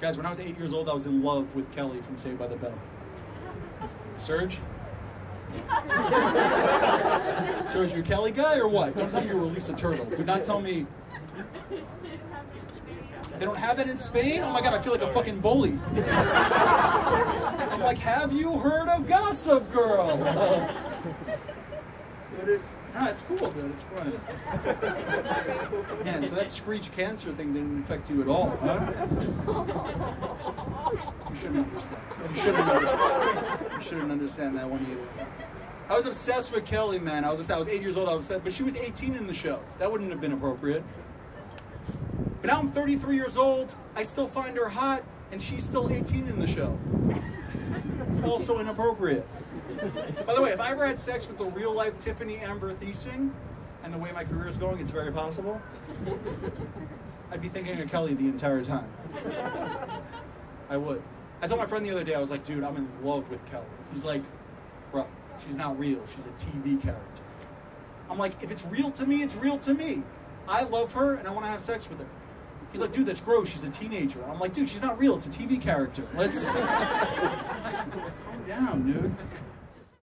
Guys, when I was eight years old, I was in love with Kelly from Saved by the Bell. Serge? Serge, you a Kelly guy or what? Don't tell me you were Lisa Turtle. Do not tell me. They don't have that in Spain? Oh my god, I feel like a fucking bully. I'm like, have you heard of Gossip Girl? nah, it's cool, dude. It's fun. Man, so that screech cancer thing didn't affect you at all, huh? Shouldn't understand. You shouldn't understand. You shouldn't understand that one either. I was obsessed with Kelly, man. I was obsessed. I was eight years old. I was obsessed, but she was 18 in the show. That wouldn't have been appropriate. But now I'm 33 years old. I still find her hot, and she's still 18 in the show. Also inappropriate. By the way, if I ever had sex with the real life Tiffany Amber Thiessen, and the way my career is going, it's very possible. I'd be thinking of Kelly the entire time. I would. I told my friend the other day, I was like, dude, I'm in love with Kelly. He's like, bro, she's not real. She's a TV character. I'm like, if it's real to me, it's real to me. I love her and I want to have sex with her. He's like, dude, that's gross. She's a teenager. I'm like, dude, she's not real. It's a TV character. Let's calm down, dude.